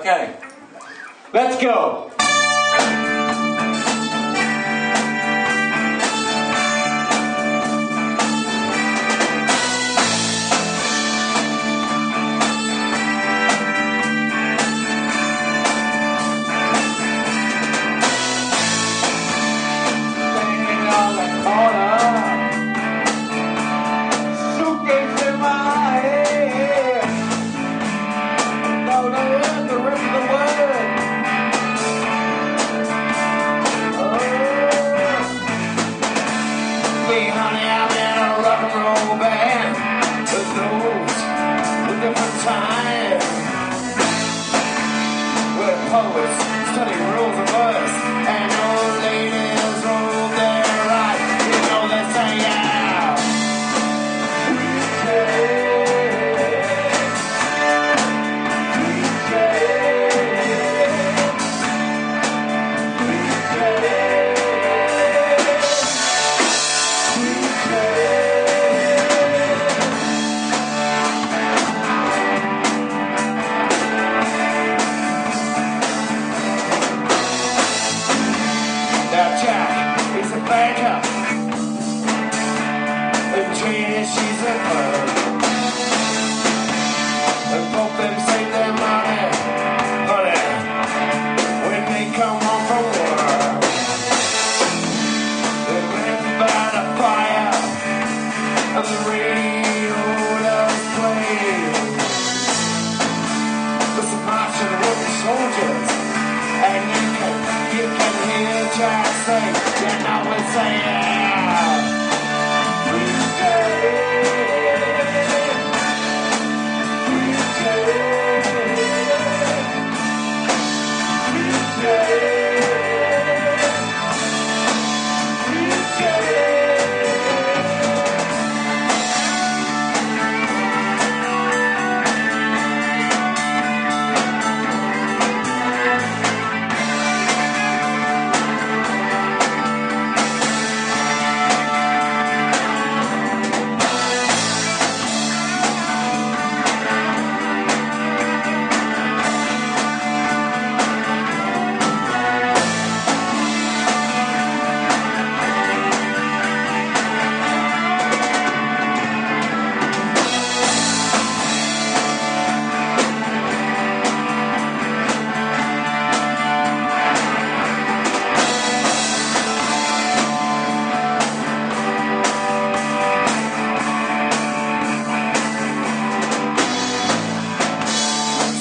Okay. Let's go. of my time. Where poets study rules of verse and say yeah.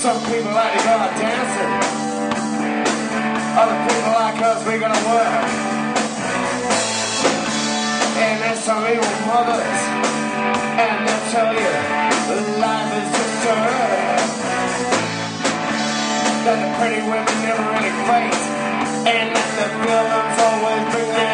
Some people like to go out dancing. Other people like us, we're gonna work. And there's some evil mothers. And they'll tell you, life is just a. That the pretty women never really great. And that the villains always bring their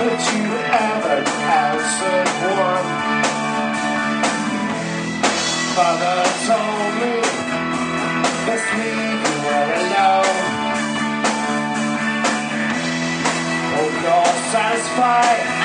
but you haven't answered one. Father told me, let's leave you all alone. Hope you're satisfied.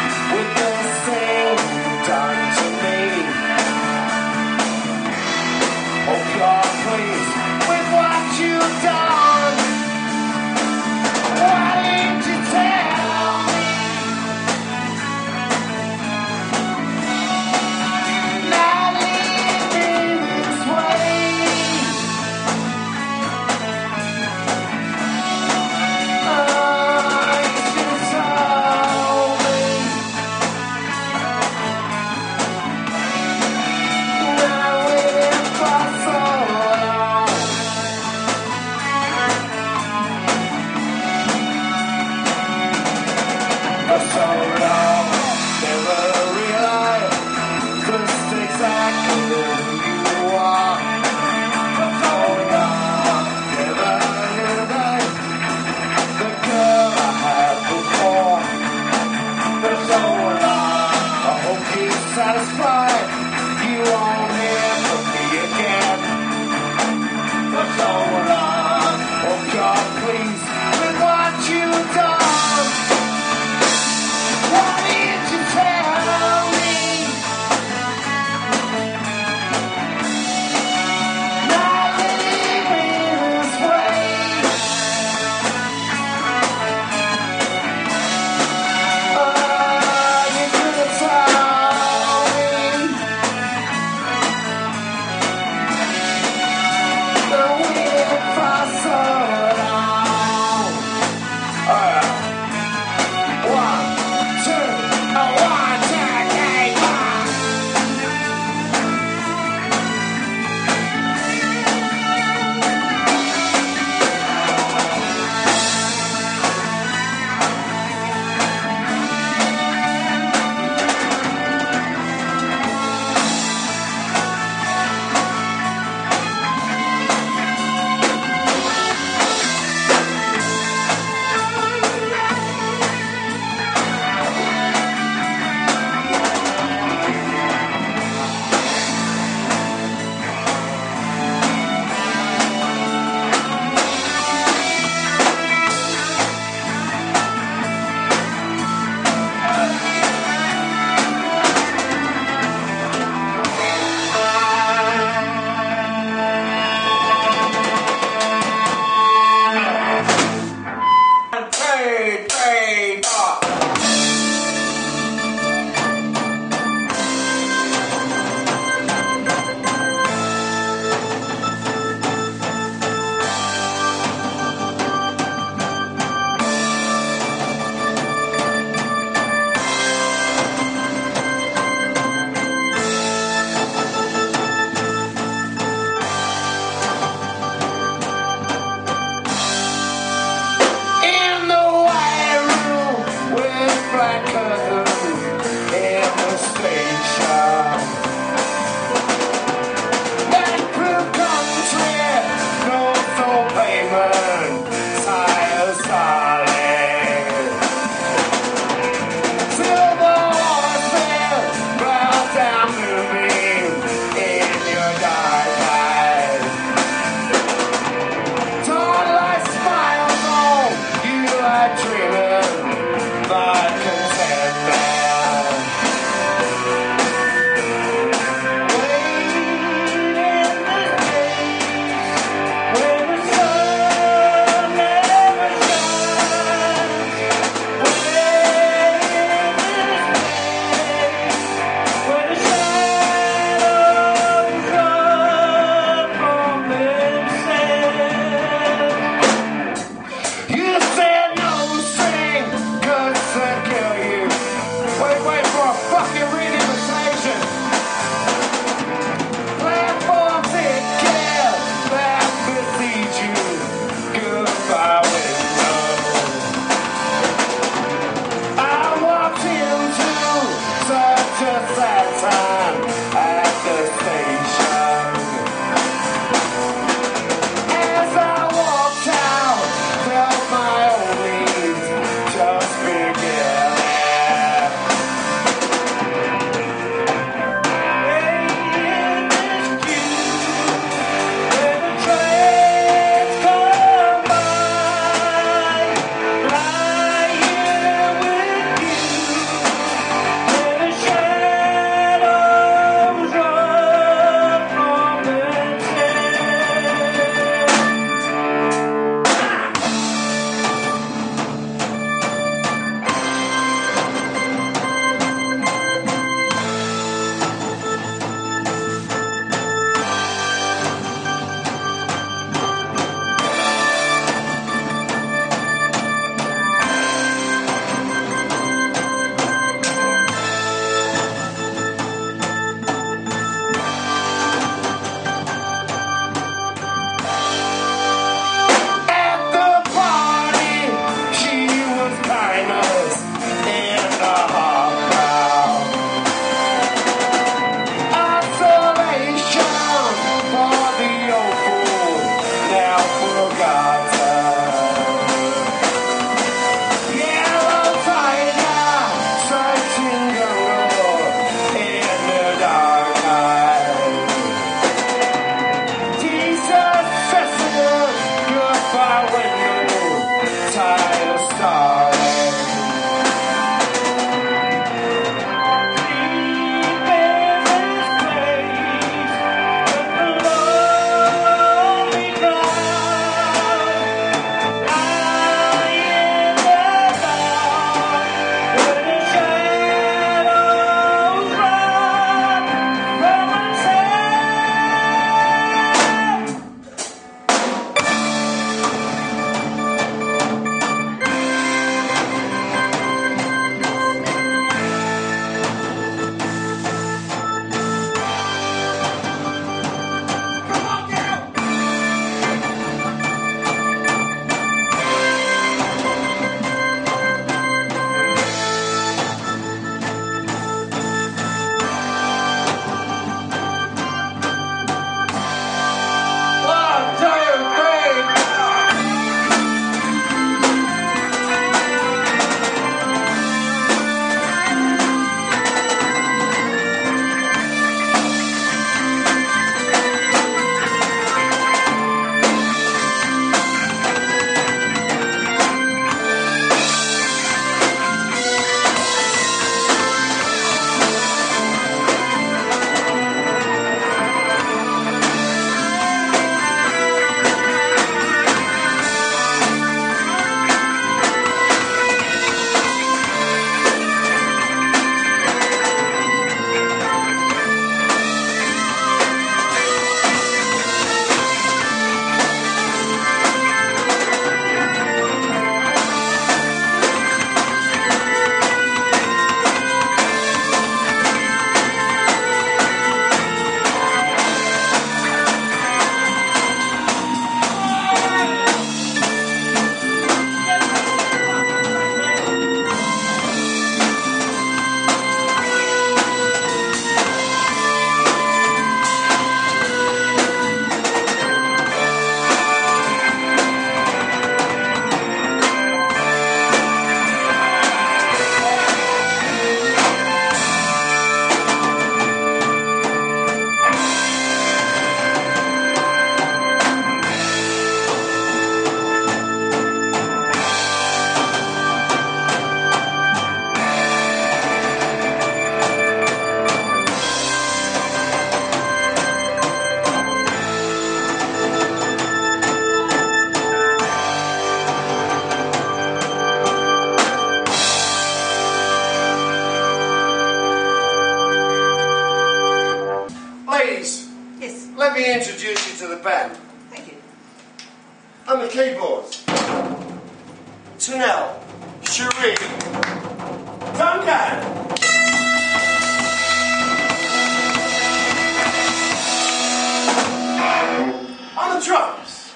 The drums,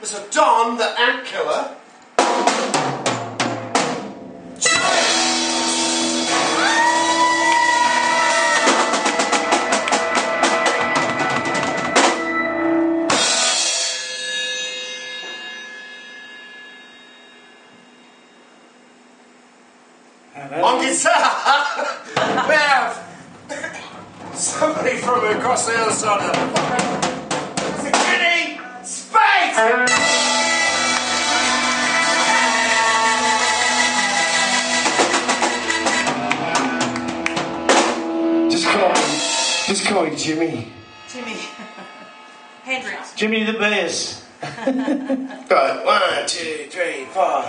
Mr. Don, the ant killer. On guitar, we have somebody from across the other side of me Jimmy. Jimmy. Hendrix. Jimmy the bass. Right, one, two, three, four.